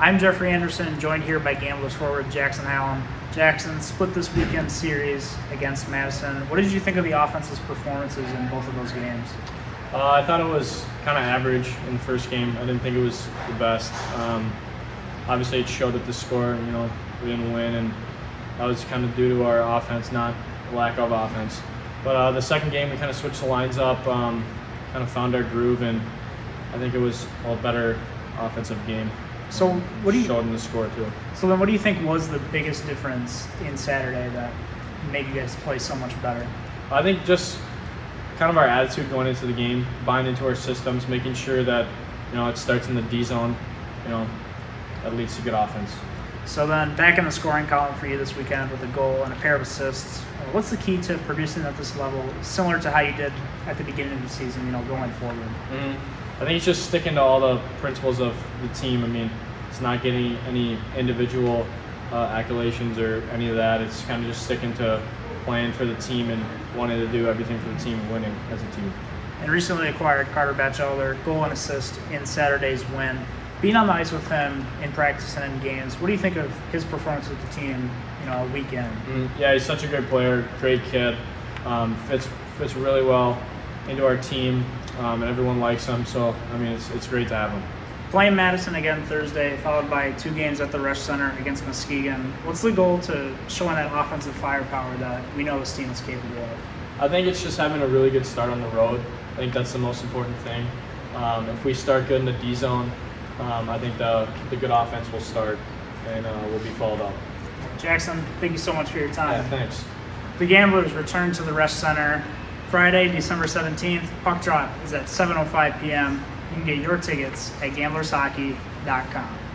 I'm Jeffrey Anderson, joined here by Gamblers forward Jackson Hallum. Jackson split this weekend series against Madison. What did you think of the offense's performances in both of those games? Uh, I thought it was kind of average in the first game. I didn't think it was the best. Um, obviously, it showed at the score. You know, we didn't win, and that was kind of due to our offense, not lack of offense. But uh, the second game, we kind of switched the lines up, um, kind of found our groove, and I think it was a better offensive game. So what do you showed in the score too? So then, what do you think was the biggest difference in Saturday that made you guys play so much better? I think just kind of our attitude going into the game, buying into our systems, making sure that you know it starts in the D zone, you know, that leads to good offense. So then, back in the scoring column for you this weekend with a goal and a pair of assists. What's the key to producing at this level, similar to how you did at the beginning of the season? You know, going forward. Mm-hmm. I think it's just sticking to all the principles of the team. I mean, it's not getting any individual uh, accolations or any of that. It's kind of just sticking to playing for the team and wanting to do everything for the team and winning as a team. And recently acquired Carter Batchelder, goal and assist in Saturday's win. Being on the ice with him in practice and in games, what do you think of his performance with the team? You know, weekend. Mm, yeah, he's such a good player, great kid. Um, fits fits really well into our team, um, and everyone likes him. So I mean, it's it's great to have him. Playing Madison again Thursday, followed by two games at the Resch Center against Muskegon. What's the goal to showing that offensive firepower that we know this team is capable of? I think it's just having a really good start on the road. I think that's the most important thing. Um, if we start good in the D zone, um, I think the, the good offense will start and uh, will be followed up. Jackson, thank you so much for your time. Yeah, thanks. The Gamblers return to the Resch Center Friday, December 17th. Puck drop is at 7.05 p.m. You can get your tickets at gamblershockey.com.